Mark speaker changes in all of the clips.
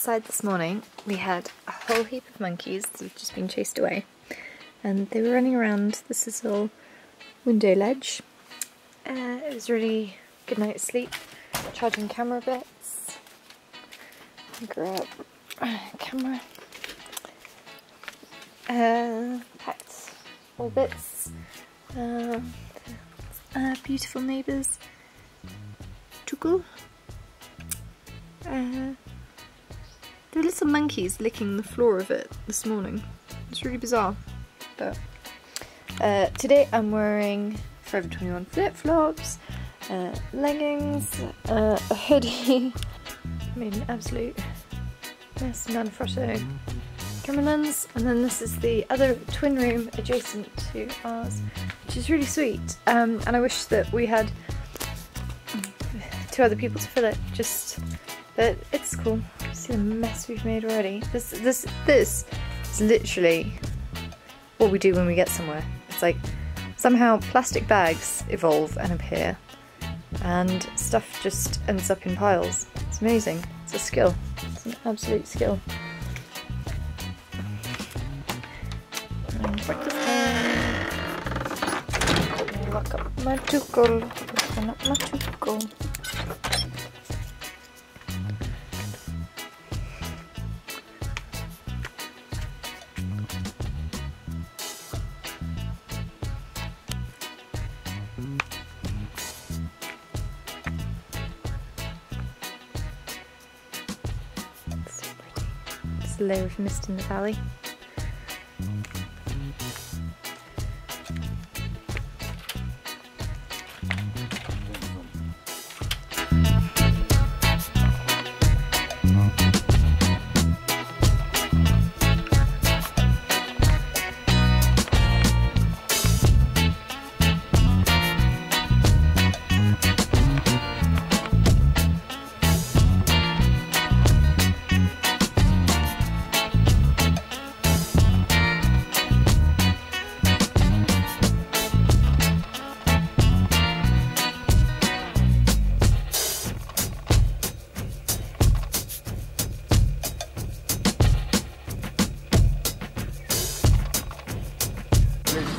Speaker 1: outside this morning, we had a whole heap of monkeys that have just been chased away. And they were running around this little window ledge. Uh, it was really good night's sleep. Charging camera bits. Grab camera. Uh, packed all bits. Uh, uh, beautiful neighbours. Tukul. Uh, there were little monkeys licking the floor of it this morning. It's really bizarre. But uh, today I'm wearing Forever 21 flip-flops, uh, leggings, uh, a hoodie. I made an absolute mess, Manfrotto camera lens, and then this is the other twin room adjacent to ours, which is really sweet. Um, and I wish that we had two other people to fill it, just but it's cool. See the mess we've made already. This this this is literally what we do when we get somewhere. It's like somehow plastic bags evolve and appear and stuff just ends up in piles. It's amazing. It's a skill. It's an absolute skill. Lock up my. Open up my. Layer of mist in the valley.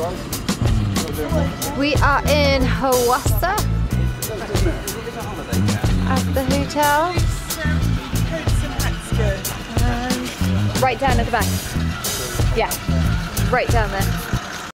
Speaker 1: We are in Hawassa at the hotel. Right down at the back. Yeah, right down there.